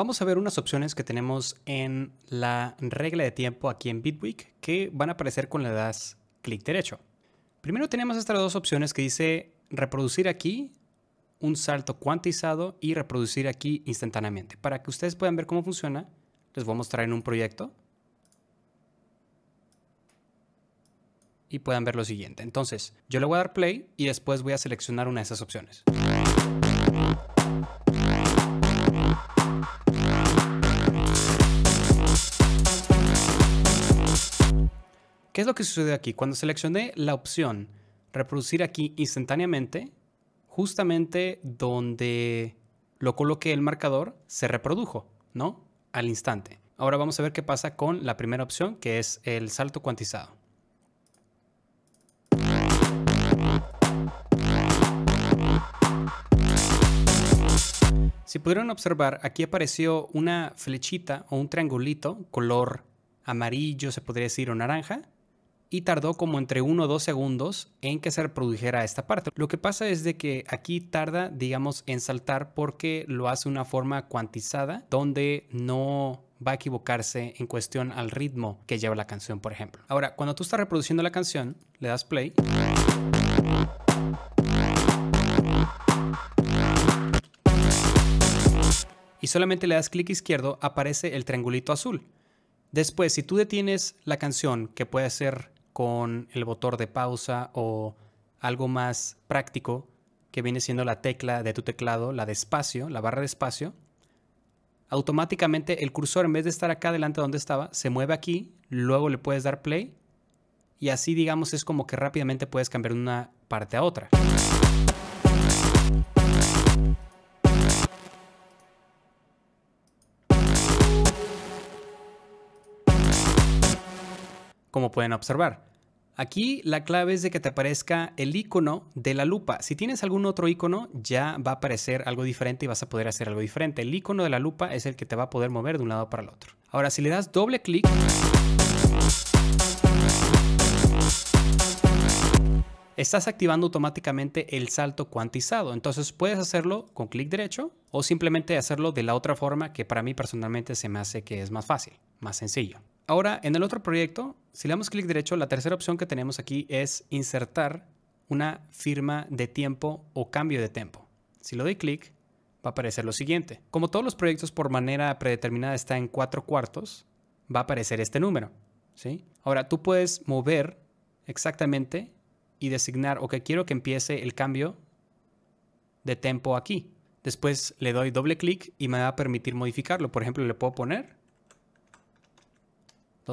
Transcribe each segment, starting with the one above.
Vamos a ver unas opciones que tenemos en la regla de tiempo aquí en Bitweek que van a aparecer cuando le das clic derecho. Primero tenemos estas dos opciones que dice reproducir aquí un salto cuantizado y reproducir aquí instantáneamente. Para que ustedes puedan ver cómo funciona, les voy a mostrar en un proyecto. Y puedan ver lo siguiente. Entonces, yo le voy a dar play y después voy a seleccionar una de esas opciones. ¿Qué es lo que sucede aquí? Cuando seleccioné la opción reproducir aquí instantáneamente, justamente donde lo coloqué el marcador, se reprodujo, ¿no? Al instante. Ahora vamos a ver qué pasa con la primera opción, que es el salto cuantizado. Si pudieron observar, aquí apareció una flechita o un triangulito color amarillo, se podría decir, o naranja, y tardó como entre 1 o 2 segundos en que se reprodujera esta parte. Lo que pasa es de que aquí tarda, digamos, en saltar porque lo hace una forma cuantizada donde no va a equivocarse en cuestión al ritmo que lleva la canción, por ejemplo. Ahora, cuando tú estás reproduciendo la canción, le das play. Y solamente le das clic izquierdo, aparece el triangulito azul. Después, si tú detienes la canción, que puede ser con el botón de pausa o algo más práctico que viene siendo la tecla de tu teclado, la de espacio, la barra de espacio, automáticamente el cursor en vez de estar acá delante donde estaba, se mueve aquí, luego le puedes dar play y así digamos es como que rápidamente puedes cambiar de una parte a otra. Como pueden observar. Aquí la clave es de que te aparezca el icono de la lupa. Si tienes algún otro icono, ya va a aparecer algo diferente y vas a poder hacer algo diferente. El icono de la lupa es el que te va a poder mover de un lado para el otro. Ahora, si le das doble clic, estás activando automáticamente el salto cuantizado. Entonces puedes hacerlo con clic derecho o simplemente hacerlo de la otra forma que para mí personalmente se me hace que es más fácil, más sencillo. Ahora, en el otro proyecto, si le damos clic derecho, la tercera opción que tenemos aquí es insertar una firma de tiempo o cambio de tiempo. Si lo doy clic, va a aparecer lo siguiente. Como todos los proyectos por manera predeterminada está en cuatro cuartos, va a aparecer este número. Ahora, tú puedes mover exactamente y designar, ok, quiero que empiece el cambio de tiempo aquí. Después le doy doble clic y me va a permitir modificarlo. Por ejemplo, le puedo poner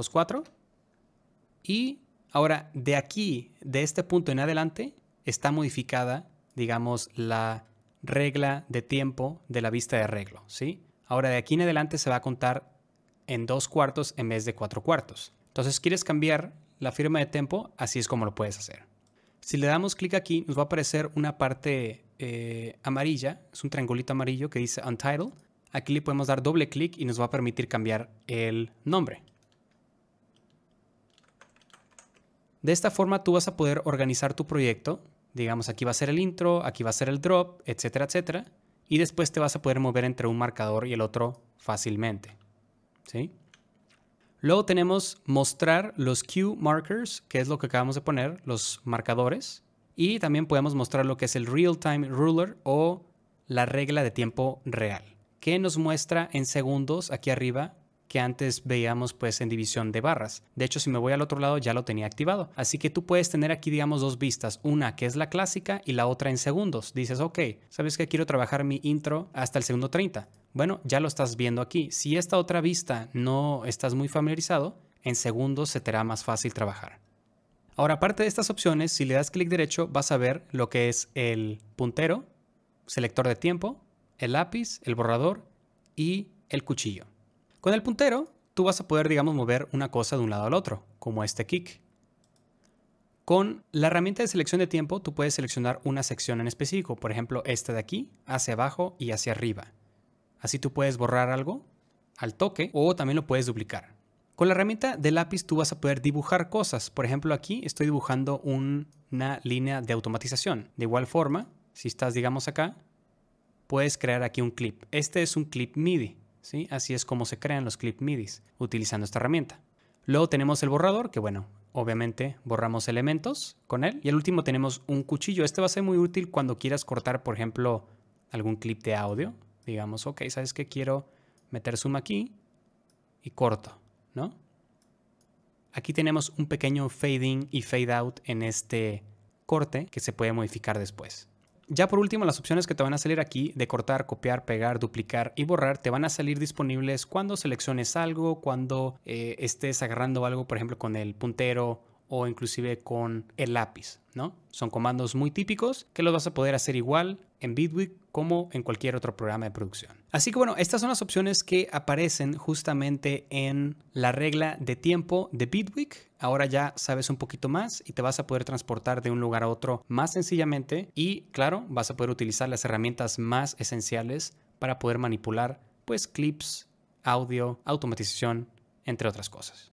4. Y ahora, de aquí, de este punto en adelante, está modificada, digamos, la regla de tiempo de la vista de arreglo, ¿sí? Ahora, de aquí en adelante se va a contar en dos cuartos en vez de cuatro cuartos. Entonces, ¿quieres cambiar la firma de tiempo? Así es como lo puedes hacer. Si le damos clic aquí, nos va a aparecer una parte eh, amarilla, es un triangulito amarillo que dice Untitled. Aquí le podemos dar doble clic y nos va a permitir cambiar el nombre. De esta forma tú vas a poder organizar tu proyecto. Digamos, aquí va a ser el intro, aquí va a ser el drop, etcétera, etcétera. Y después te vas a poder mover entre un marcador y el otro fácilmente. ¿Sí? Luego tenemos mostrar los cue markers, que es lo que acabamos de poner, los marcadores. Y también podemos mostrar lo que es el real time ruler o la regla de tiempo real, que nos muestra en segundos aquí arriba que antes veíamos pues en división de barras. De hecho, si me voy al otro lado ya lo tenía activado. Así que tú puedes tener aquí, digamos, dos vistas. Una que es la clásica y la otra en segundos. Dices, ok, ¿sabes que quiero trabajar mi intro hasta el segundo 30? Bueno, ya lo estás viendo aquí. Si esta otra vista no estás muy familiarizado, en segundos se te hará más fácil trabajar. Ahora, aparte de estas opciones, si le das clic derecho, vas a ver lo que es el puntero, selector de tiempo, el lápiz, el borrador y el cuchillo. Con el puntero, tú vas a poder, digamos, mover una cosa de un lado al otro, como este kick. Con la herramienta de selección de tiempo, tú puedes seleccionar una sección en específico, por ejemplo, esta de aquí, hacia abajo y hacia arriba. Así tú puedes borrar algo al toque o también lo puedes duplicar. Con la herramienta de lápiz tú vas a poder dibujar cosas. Por ejemplo, aquí estoy dibujando una línea de automatización. De igual forma, si estás, digamos, acá, puedes crear aquí un clip. Este es un clip MIDI. ¿Sí? Así es como se crean los clip MIDIs utilizando esta herramienta. Luego tenemos el borrador, que bueno, obviamente borramos elementos con él. Y al último tenemos un cuchillo. Este va a ser muy útil cuando quieras cortar, por ejemplo, algún clip de audio. Digamos, ok, ¿sabes qué? Quiero meter zoom aquí y corto, ¿no? Aquí tenemos un pequeño fade in y fade out en este corte que se puede modificar después. Ya por último, las opciones que te van a salir aquí de cortar, copiar, pegar, duplicar y borrar te van a salir disponibles cuando selecciones algo, cuando eh, estés agarrando algo, por ejemplo, con el puntero o inclusive con el lápiz, ¿no? Son comandos muy típicos que los vas a poder hacer igual en Bitwig como en cualquier otro programa de producción. Así que bueno, estas son las opciones que aparecen justamente en la regla de tiempo de Bitwig. Ahora ya sabes un poquito más y te vas a poder transportar de un lugar a otro más sencillamente y claro, vas a poder utilizar las herramientas más esenciales para poder manipular pues clips, audio, automatización, entre otras cosas.